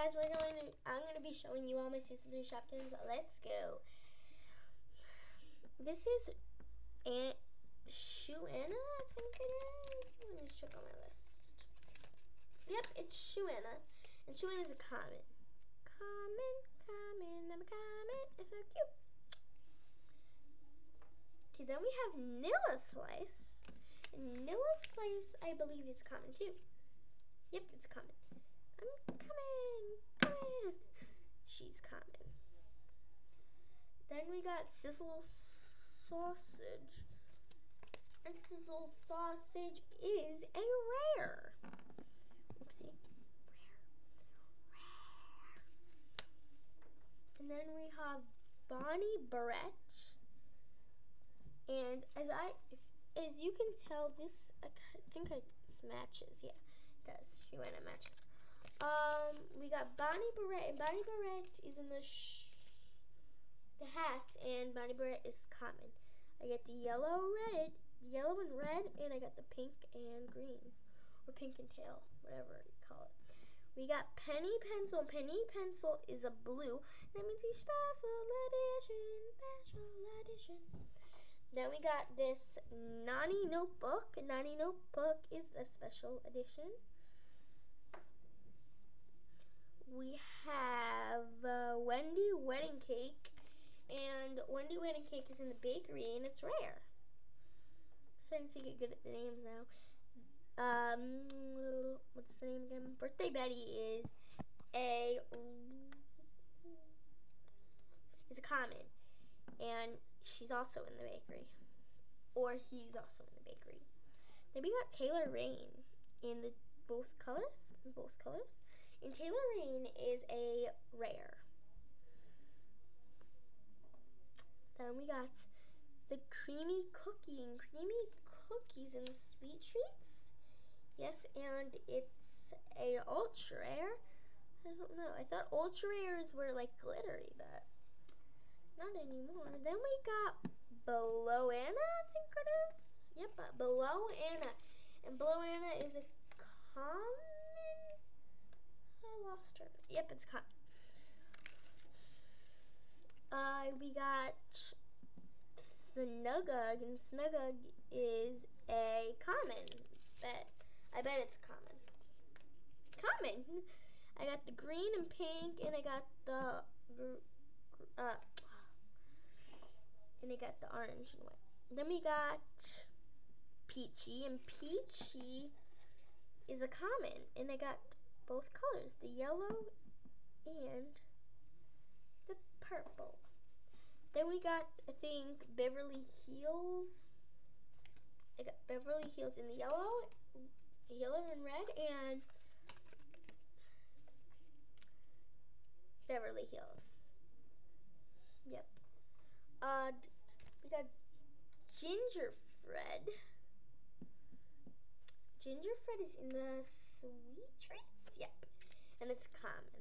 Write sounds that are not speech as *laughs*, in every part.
guys, we're going to, I'm going to be showing you all my season 3 Shopkins. Let's go. This is Aunt Shuana, I think it is. Let me check on my list. Yep, it's Shuana. And Shuana is a common. Common, common, I'm a common. It's so cute. Okay, then we have Nilla Slice. And Nilla Slice, I believe, is common too. Yep, it's common. I'm coming, coming. She's coming. Then we got Sizzle Sausage. And Sizzle Sausage is a rare. Oopsie. Rare. Rare. And then we have Bonnie Barrett. And as I, as you can tell, this I think it matches. Yeah, it does. She went it matches. Um, we got Bonnie Barrett, and Bonnie Barrett is in the the hat, and Bonnie Barrett is common. I get the yellow, red, yellow and red, and I got the pink and green, or pink and tail, whatever you call it. We got Penny Pencil. Penny Pencil is a blue. That means a special edition, special edition. Then we got this Nani Notebook. Nani Notebook is a special edition. We have uh, Wendy Wedding Cake. Wendy Wedding Cake is in the bakery and it's rare. Starting to get good at the names now. Um, what's the name again? Birthday Betty is a is a common, and she's also in the bakery, or he's also in the bakery. Then we got Taylor Rain in the both colors, in both colors, and Taylor Rain is a rare. Then we got the creamy cookie and creamy cookies and sweet treats. Yes, and it's a ultra rare. I don't know. I thought ultra rares were like glittery, but not anymore. Then we got Below Anna, I think it is. Yep, uh, Below Anna. And Below Anna is a common. I lost her. Yep, it's common. Uh, we got Snugug, and Snugug is a common. Bet I bet it's common. Common. I got the green and pink, and I got the uh, and I got the orange and white. Then we got Peachy, and Peachy is a common, and I got both colors, the yellow and purple. Then we got, I think, Beverly Heels. I got Beverly Heels in the yellow, yellow and red, and Beverly Heels. Yep. Uh, we got Ginger Fred. Ginger Fred is in the sweet treats. Yep. And it's common.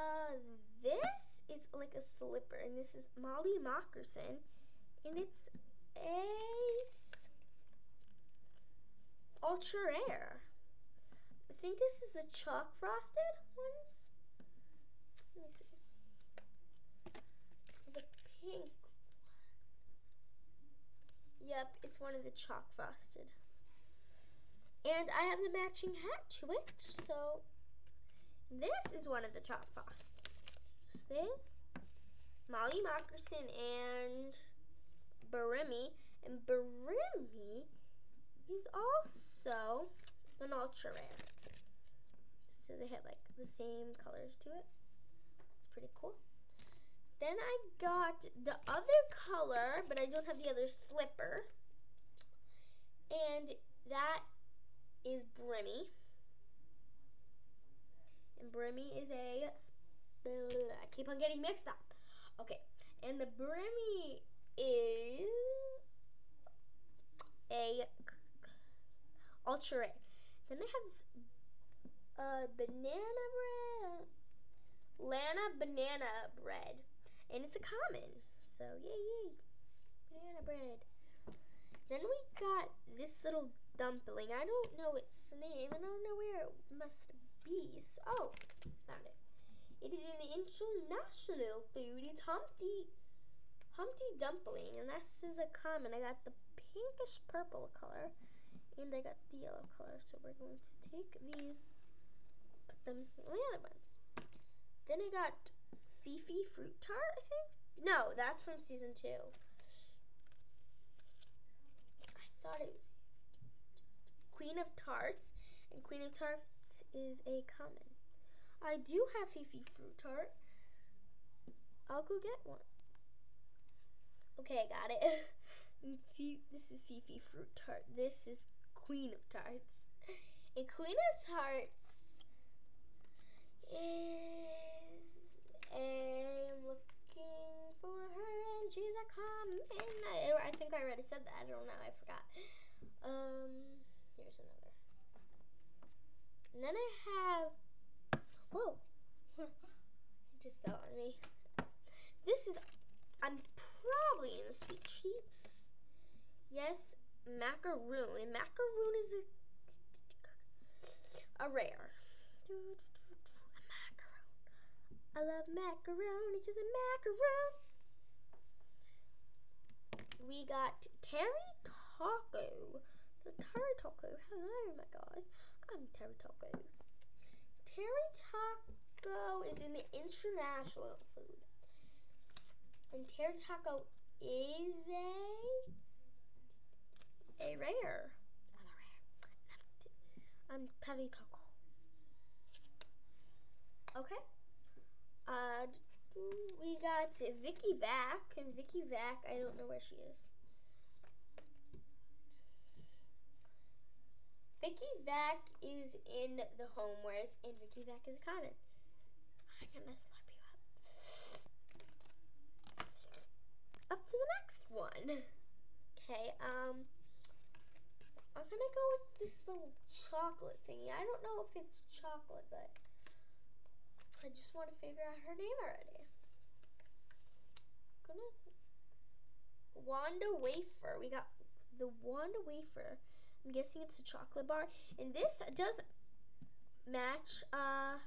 Uh, this is like a slipper, and this is Molly Mockerson, and it's a ultra rare. I think this is the chalk frosted ones. Let me see. The pink one. Yep, it's one of the chalk frosted. And I have the matching hat to it, so this is one of the top frost. This, Molly Mockerson and Barimi. And Barimi is also an ultra rare. So they have like the same colors to it. It's pretty cool. Then I got the other color, but I don't have the other slipper. And that is Brimmy. And Brimmy is a, I keep on getting mixed up. Okay, and the Brimmy is a ultra rare. Then I have this uh, banana bread, Lana banana bread, and it's a common. So yay yay, banana bread. Then we got this little dumpling. I don't know its name. And I don't know where it must be. So, oh, found it. It is an international. It's Humpty Humpty Dumpling, and this is a common. I got the pinkish purple color, and I got the yellow color. So we're going to take these, put them on the other ones. Then I got Fifi Fruit Tart, I think. No, that's from season two. I thought it was Queen of Tarts, and Queen of Tarts is a common. I do have Fifi Fruit Tart. I'll go get one. Okay, I got it. *laughs* this is Fifi Fruit Tart. This is Queen of Tarts. And Queen of Tarts is I'm looking for her and she's a common. I, I think I already said that. I don't know. I forgot. Um, here's another. And then I have Whoa. *laughs* it just fell on me. This is, I'm probably in the sweet treats. Yes, macaroon. And macaroon is a, a rare. A macaroon. I love macaroni because a macaroon. We got Terry Taco. The Terry Taco. Hello, my guys. I'm Terry Taco. Terry Taco is in the international food. And Terry Taco is a a rare. Not a rare. I'm Terry Taco. Okay. Uh, we got Vicky Vac, and Vicky Vac, I don't know where she is. Vicky Vac is in the home, whereas and Vicky Vac is a common. I'm gonna slurp you up. Up to the next one. Okay, um, I'm gonna go with this little chocolate thingy. I don't know if it's chocolate, but I just want to figure out her name already. Gonna Wanda Wafer. We got the Wanda Wafer. I'm guessing it's a chocolate bar. And this does match uh,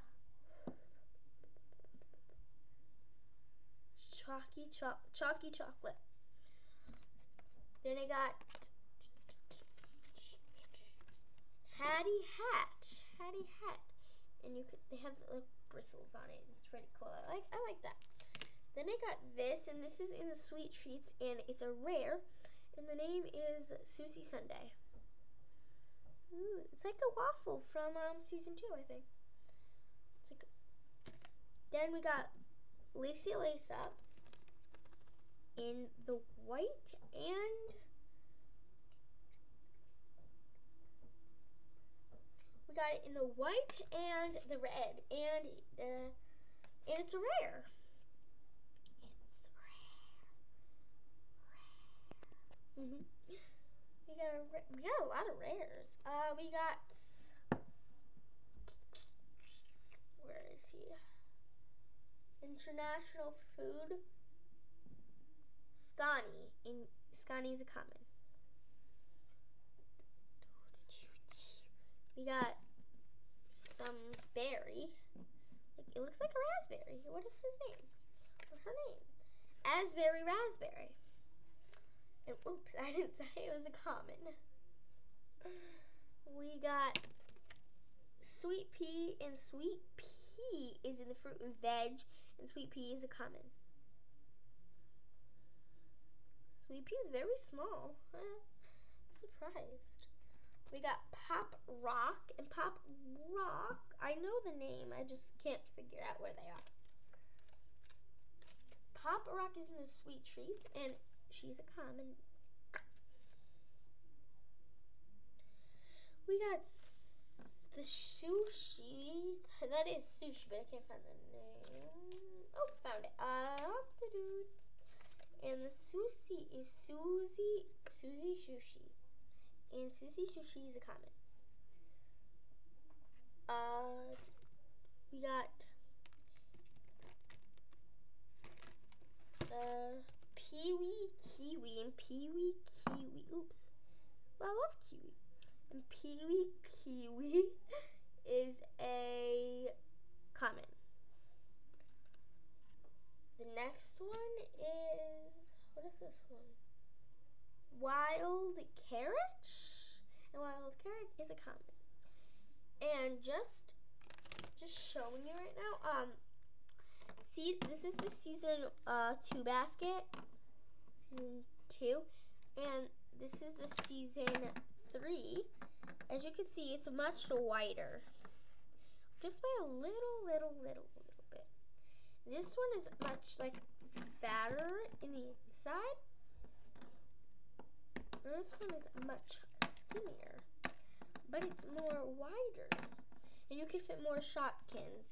chalky, cho chalky chocolate. Then I got Hattie Hat. Hattie Hat. And you could they have little bristles on it. It's pretty cool. I like I like that. Then I got this, and this is in the sweet treats, and it's a rare, and the name is Susie Sundae. Ooh, it's like the waffle from um, season two, I think. Like then we got Lacey Lace Up in the white and we got it in the white and the red and uh, and it's rare. It's rare. Rare. Mhm. We got a we got a lot of rares. Uh, we got where is he? International food. Scani. In Scani's a common. We got some berry. Like, it looks like a raspberry. What is his name? What's her name? Asberry Raspberry. And oops, I didn't *laughs* say it was a common. We got sweet pea and sweet pea is in the fruit and veg and sweet pea is a common. Sweet pea is very small. *laughs* Surprised. We got Pop Rock and Pop Rock. I know the name, I just can't figure out where they are. Pop Rock is in the sweet treats and she's a common. We got the sushi. That is sushi, but I can't find the name. Oh, found it. Uh, and the sushi is Susie Susie Sushi. And Susie Sushi is a common. Uh, we got the Peewee Kiwi and Peewee Kiwi. Oops. Well, I love kiwi. And Peewee Kiwi *laughs* is a common. The next one is what is this one? Wild carrot. And wild carrot is a common. And just just showing you right now. Um, see, this is the season uh two basket, season two, and this is the season three. As you can see, it's much wider, just by a little, little, little, little bit. This one is much like fatter in the inside. And this one is much skinnier, but it's more wider. And you can fit more Shopkins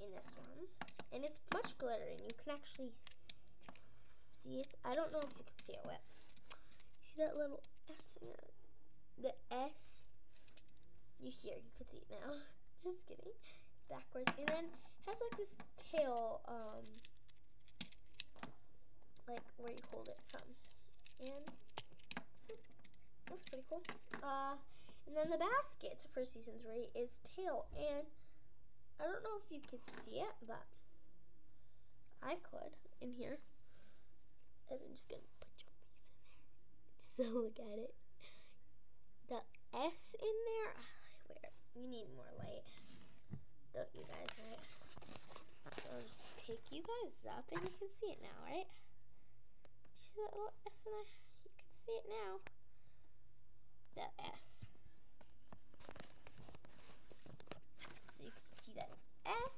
in this one. And it's much glittering. You can actually see it. I don't know if you can see it wet. See that little S in it? The S. You hear, you can see it now. *laughs* Just kidding. It's backwards. And then has like this tail, um, like where you hold it from. And that's pretty cool. Uh, and then the basket for season three is tail. And I don't know if you could see it, but I could in here. I'm just gonna put your face in there. Just to *laughs* look at it. The S in there. Ah, where you need more light, don't you guys? Right? So I'll just pick you guys up, and you can see it now, right? You see that little S in there? You can see it now. The S. So you can see that S